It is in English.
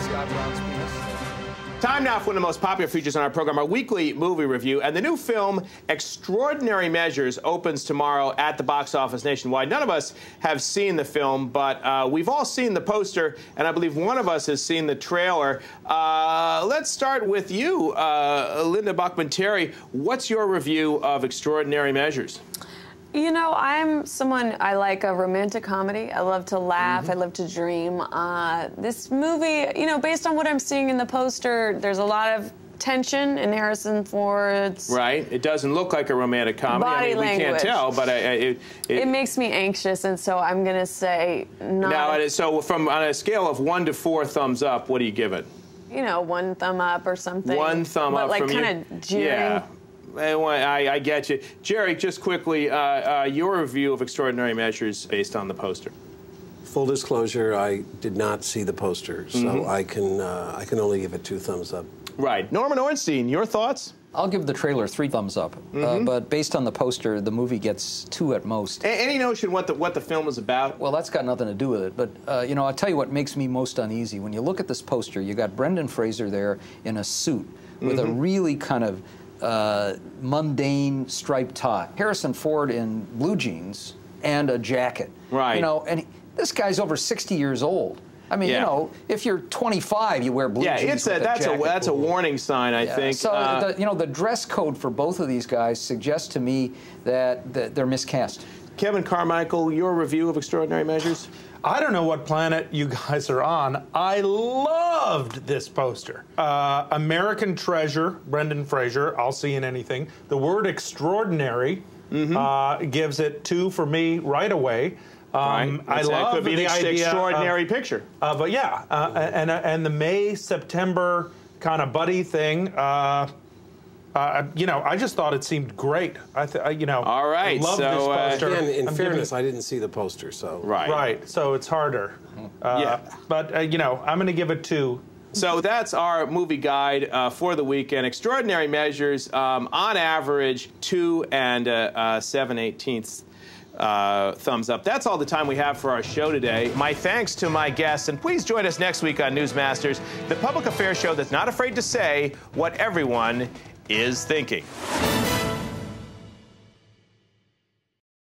Scott Brown's penis. Time now for one of the most popular features on our program, our weekly movie review. And the new film, Extraordinary Measures, opens tomorrow at the box office nationwide. None of us have seen the film, but uh, we've all seen the poster, and I believe one of us has seen the trailer. Uh, let's start with you, uh, Linda Buckman Terry. What's your review of Extraordinary Measures? You know, I'm someone I like a romantic comedy. I love to laugh. Mm-hmm. I love to dream. Uh, this movie, you know, based on what I'm seeing in the poster, there's a lot of tension in Harrison Ford's right. It doesn't look like a romantic comedy. Body I mean, language. we can't tell, but I, it, it, it makes me anxious, and so I'm gonna say not. Now, so from on a scale of one to four thumbs up, what do you give it? You know, one thumb up or something. One thumb but up like kind of jeering. Yeah. I, I, get you. Jerry, just quickly, uh, uh, your review of Extraordinary Measures based on the poster. Full disclosure, I did not see the poster, so mm -hmm. I can uh, I can only give it two thumbs up. Right. Norman Ornstein, your thoughts? I'll give the trailer three thumbs up, mm -hmm. uh, mm-hmm. but based on the poster, the movie gets two at most. A any notion what the what the film is about? Well, that's got nothing to do with it. But uh, you know, I'll tell you what makes me most uneasy. When you look at this poster, you got Brendan Fraser there in a suit with mm -hmm. a mm-hmm. really kind of uh, mundane striped tie. Harrison Ford in blue jeans and a jacket. Right. You know, and he, this guy's over 60 years old. I mean, yeah. you know, if you're 25, you wear blue yeah, jeans. Yeah, it's a, that's a that's a warning sign, I yeah. think. So, uh, the, you know, the dress code for both of these guys suggests to me that, that they're miscast. Kevin Carmichael, your review of Extraordinary Measures? I don't know what planet you guys are on. I loved this poster. Uh, American Treasure, Brendan Fraser, I'll see in anything. The word extraordinary mm -hmm. uh, gives it two for me right away. Um, right. I love could be the idea extraordinary of, picture. Uh, yeah, and, and the May September kind of buddy thing. Uh, uh, you know, I just thought it seemed great. I, th- you know, all right. I love so, this poster. Uh, again, in I'm fairness, giving... I didn't see the poster, so right, right. So it's harder. Uh, yeah, but uh, you know, I'm going to give it two. So that's our movie guide uh, for the weekend. Extraordinary measures, um, on average, two and uh, seven eighteenths. Uh, thumbs up. That's all the time we have for our show today. My thanks to my guests, and please join us next week on Newsmasters, the public affairs show that's not afraid to say what everyone is thinking.